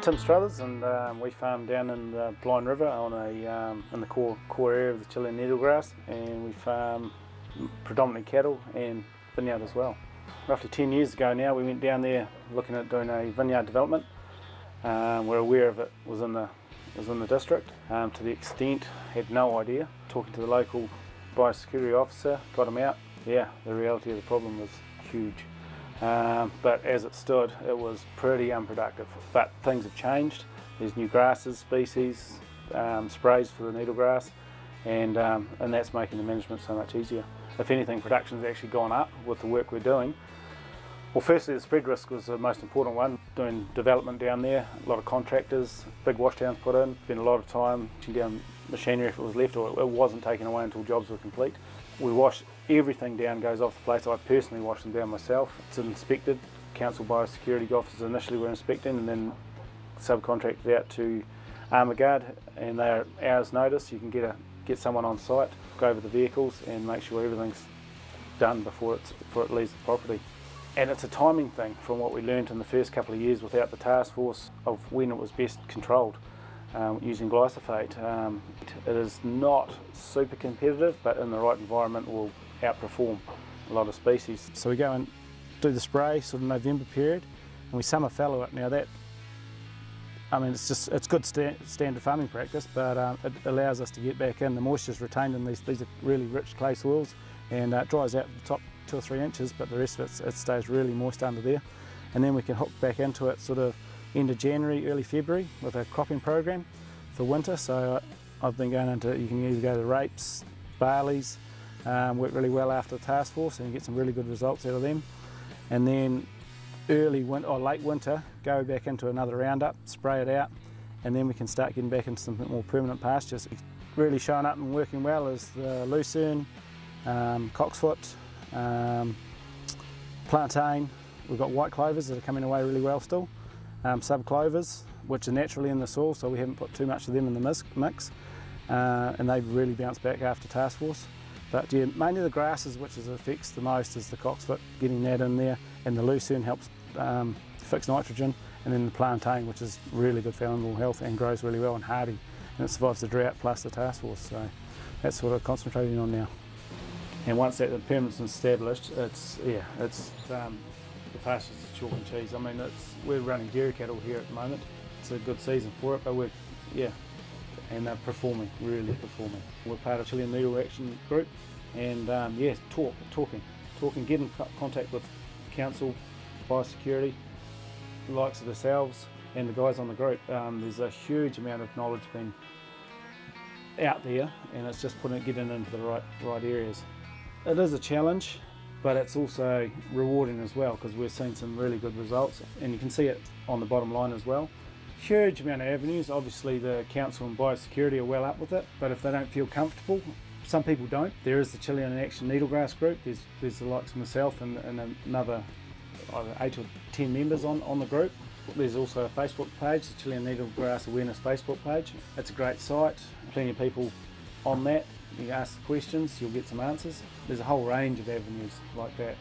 Tim Struthers and um, we farm down in the Blind River on a um, in the core core area of the Chilean needlegrass and we farm predominantly cattle and vineyard as well. Roughly 10 years ago now we went down there looking at doing a vineyard development. Um, we're aware of it was in the was in the district um, to the extent had no idea. Talking to the local biosecurity officer, got him out. Yeah, the reality of the problem was huge. Um, but as it stood, it was pretty unproductive. But things have changed. There's new grasses, species, um, sprays for the needlegrass, and, um, and that's making the management so much easier. If anything, production's actually gone up with the work we're doing. Well, firstly, the spread risk was the most important one. Doing development down there, a lot of contractors, big washdowns put in, spent a lot of time down machinery if it was left or it wasn't taken away until jobs were complete. We wash everything down, goes off the place. I personally wash them down myself. It's inspected. Council biosecurity officers initially were inspecting and then subcontracted out to Armourguard and they are hours notice. You can get a get someone on site, go over the vehicles and make sure everything's done before, it's, before it leaves the property. And it's a timing thing from what we learned in the first couple of years without the Taskforce of when it was best controlled um, using glyphosate. Um, it is not super competitive, but in the right environment will outperform a lot of species. So we go and do the spray sort of November period, and we summer fallow it. Now that, I mean, it's just it's good sta standard farming practice, but um, it allows us to get back in. The moisture is retained in these. These are really rich clay soils, and uh, it dries out the top two or three inches, but the rest of it, it stays really moist under there. And then we can hook back into it sort of end of January, early February with a cropping program for winter. So uh, I've been going into, you can either go to rapes, barleys, um, really well after the Taskforce and get some really good results out of them. And then early winter or late winter, go back into another roundup, spray it out, and then we can start getting back into some more permanent pastures. Really showing up and working well is the lucerne, um, cocksfoot, um, plantain. We've got white clovers that are coming away really well still um, subclovers, which are naturally in the soil, so we haven't put too much of them in the mix, uh, and they've really bounced back after Taskforce. But yeah, mainly the grasses, which is affects the most, is the cocksfoot, getting that in there, and the lucerne helps um, fix nitrogen, and then the plantain, which is really good for animal health and grows really well and hardy, and it survives the drought plus the Taskforce. So that's what I'm concentrating on now. And once that permanent's established, it's yeah, it's um, the pastures is chalk and cheese. I mean, it's, we're running dairy cattle here at the moment. It's a good season for it, but we're, yeah, and they're performing, really performing. We're part of Chilean Needle Action Group, and um, yeah, talk, talking, talking, get in contact with council, biosecurity, the likes of ourselves, and the guys on the group. Um, there's a huge amount of knowledge being out there, and it's just putting it, getting into the right right areas. It is a challenge but it's also rewarding as well because we're seeing some really good results and you can see it on the bottom line as well. Huge amount of avenues, obviously the council and biosecurity are well up with it, but if they don't feel comfortable, some people don't. There is the Chilean Action Needlegrass group, there's, there's the likes of myself and, and another eight or ten members on, on the group. There's also a Facebook page, the Chilean Needlegrass Awareness Facebook page. It's a great site, plenty of people on that you ask questions, you'll get some answers. There's a whole range of avenues like that.